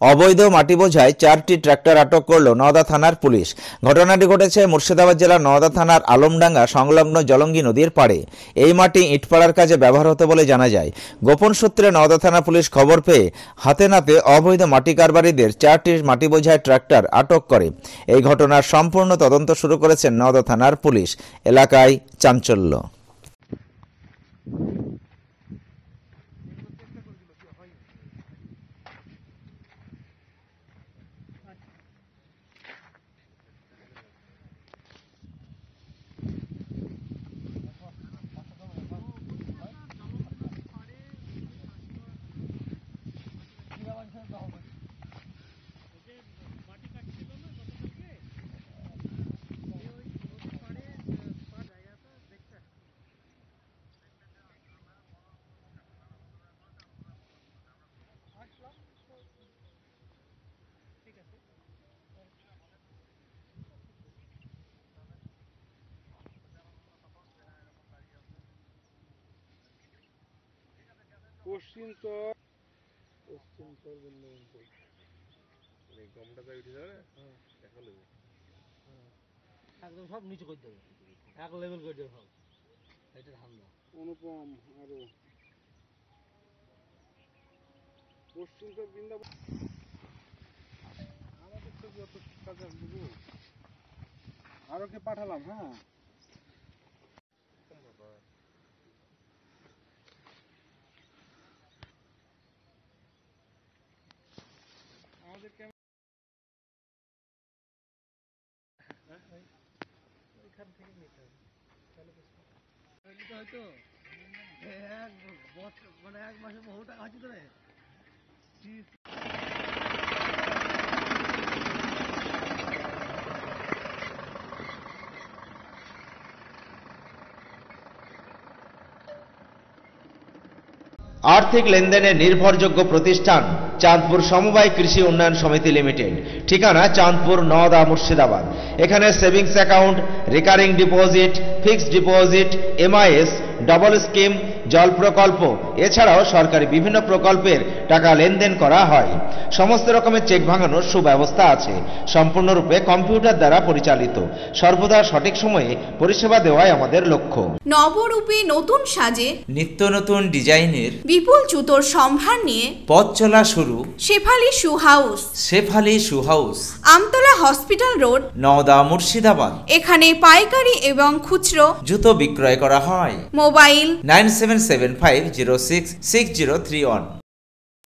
অবৈধ মাটি বোঝায় চারটি ট্রাক্টর আটক করল নওদা থানার পুলিশ। ঘটনাটি ঘটেছে মুর্শিদাবাদ জেলার নওদা থানার আলমডাঙ্গা সংলগ্ন জলঙ্গি নদীর পাড়ে। এই মাটি ইটপাড়ার কাজে ব্যবহার হতো বলে জানা যায়। গোপন সূত্রে নওদা থানা পুলিশ খবর পেয়ে হাতে নাতে অবৈধ মাটি কারবারিদের চারটি মাটি বোঝায় ট্রাক্টর আটক করে। এই ঘটনার সম্পূর্ণ তদন্ত শুরু করেছেন নওদা থানার পুলিশ। এলাকায় চাঞ্চল্য। পশ্চিম চর পশ্চিম চর বৃন্দাবনপুর এই গমটা তাই উঠে যাবে দেখা লেবে একদম সব নিচু করে দেবে। এক লেভেল করে দেবে সব। এটা ধান্দা অনুপম আরও। পশ্চিম চর বৃন্দাবন। আমাদের তো যত কাজ আরও কে পাঠালাম হ্যাঁ আমাদের কেমন নিতে হয়তো এক মানে এক মাসে বহু টাকা আছে তো রে আর্থিক লেনদেনের নির্ভরযোগ্য প্রতিষ্ঠান চাঁদপুর সমবায় কৃষি উন্নয়ন সমিতি লিমিটেড। ঠিকানা চাঁদপুর নওদা মুর্শিদাবাদ। এখানে savings account, recurring deposit, fixed deposit, MIS double scheme জল প্রকল্প এছাড়াও সরকারি বিভিন্ন প্রকল্পের টাকা লেনদেন করা হয়। সমস্ত রকমের চেক ভাঙানোর সুব্যবস্থা আছে। সম্পূর্ণরূপে কম্পিউটার দ্বারা পরিচালিত। সর্বদা সঠিক সময়ে পরিষেবা দেওয়াই আমাদের লক্ষ্য। নবরূপে নতুন সাজে নিত্য নতুন ডিজাইনের বিপুল জুতোর সম্ভার নিয়ে পথ চলা শুরু Shefali shoe house. Shefali shoe house. Amtala hospital road Nowda Murshidabad. এখানে পাইকারি এবং খুচরো জুতো বিক্রয় করা হয়। Mobile nine seven seven five zero six six zero three one.